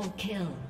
Double kill.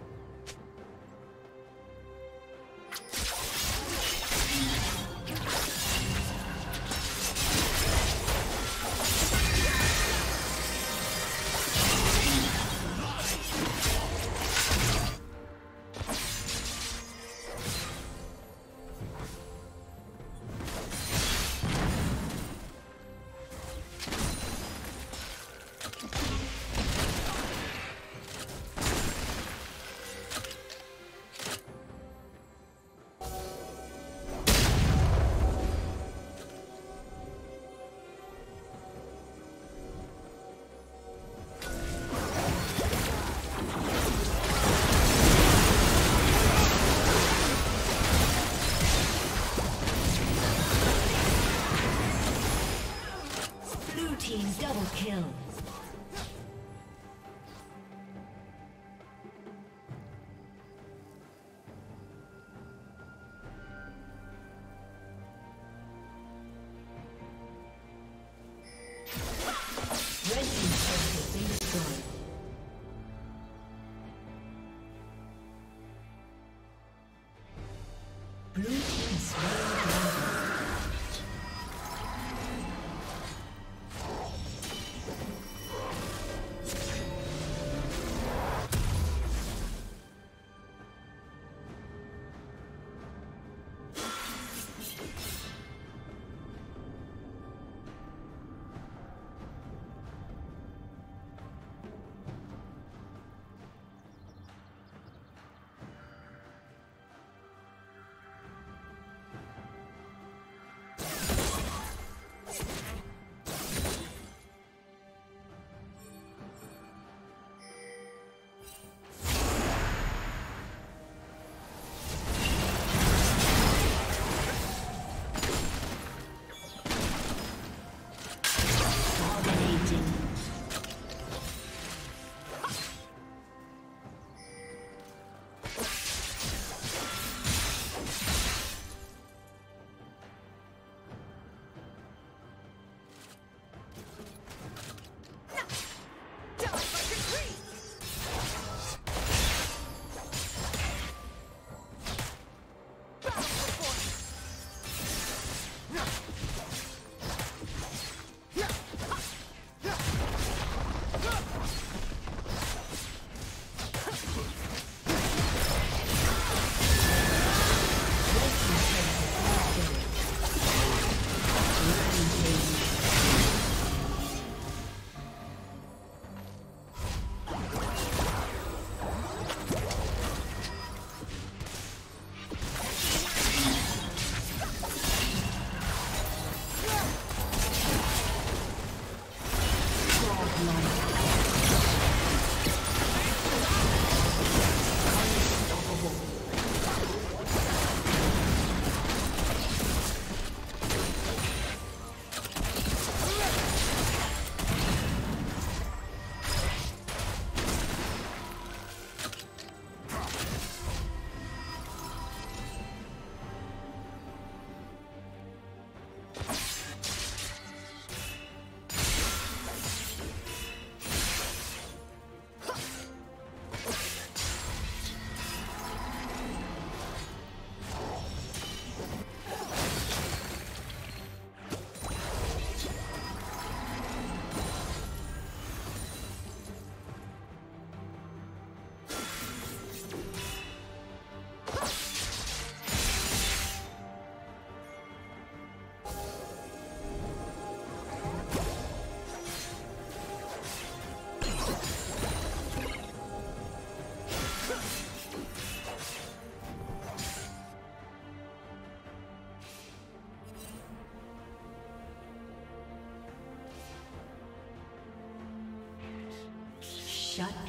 Blue team's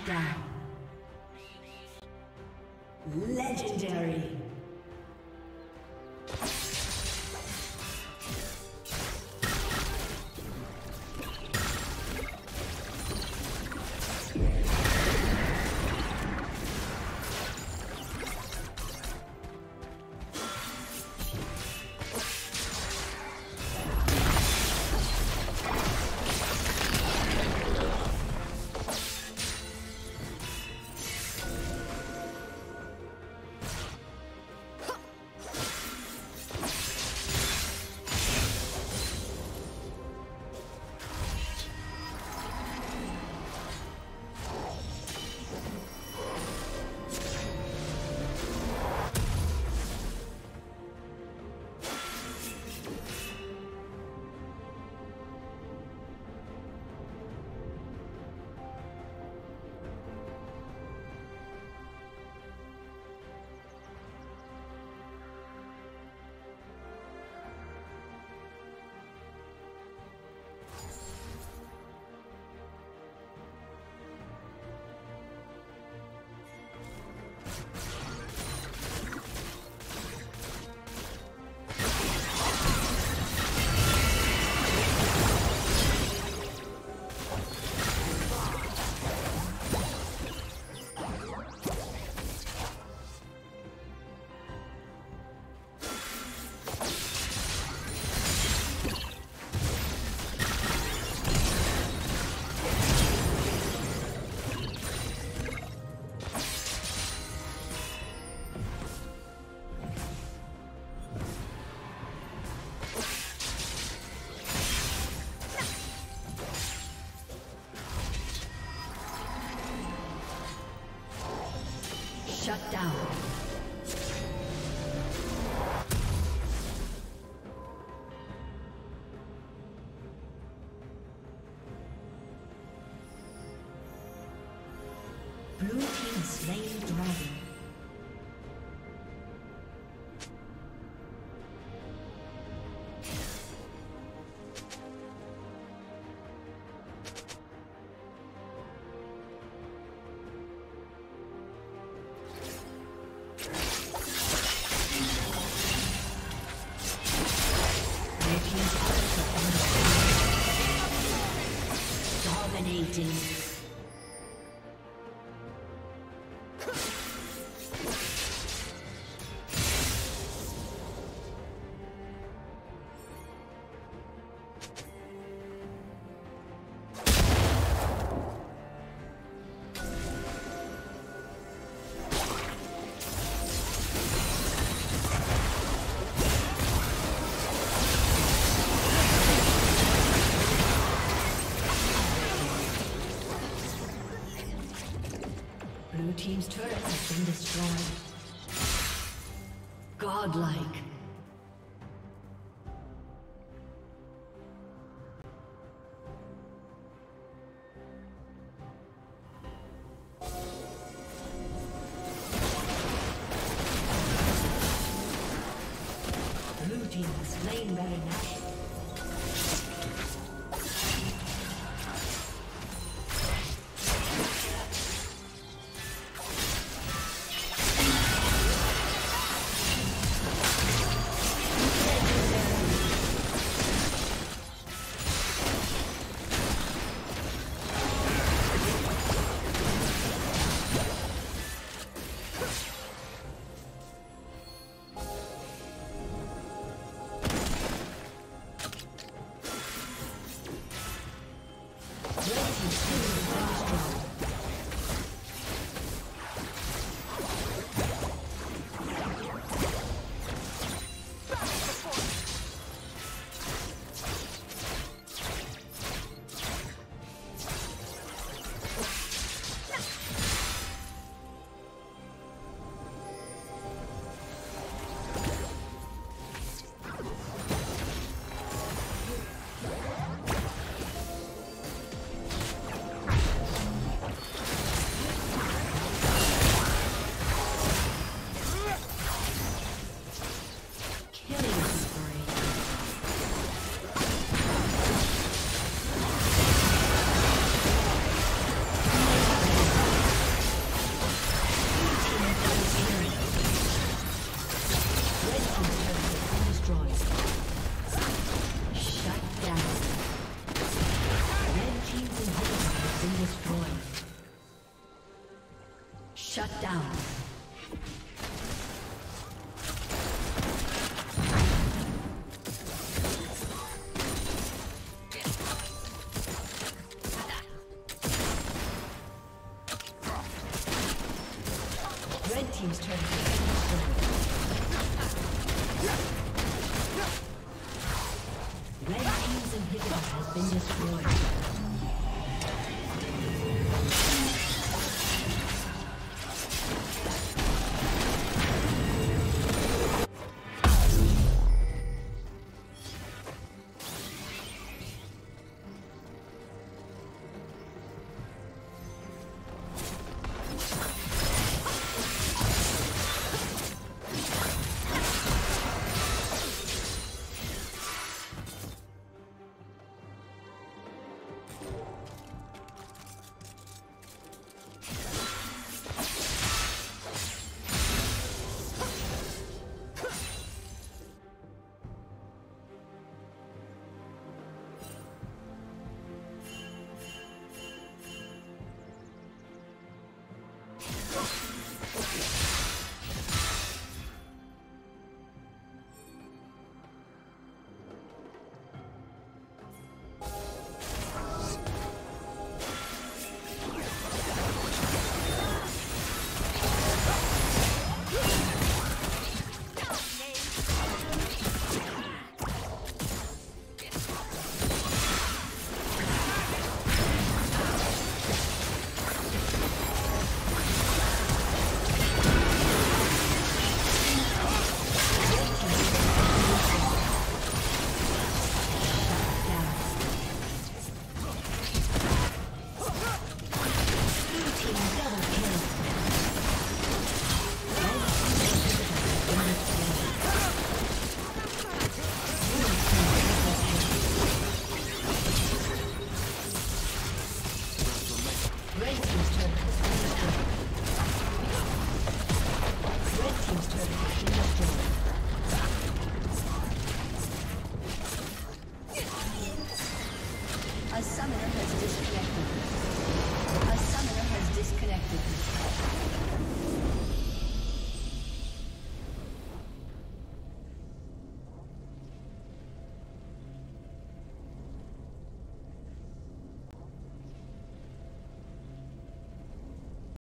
down. Legendary. Shut down.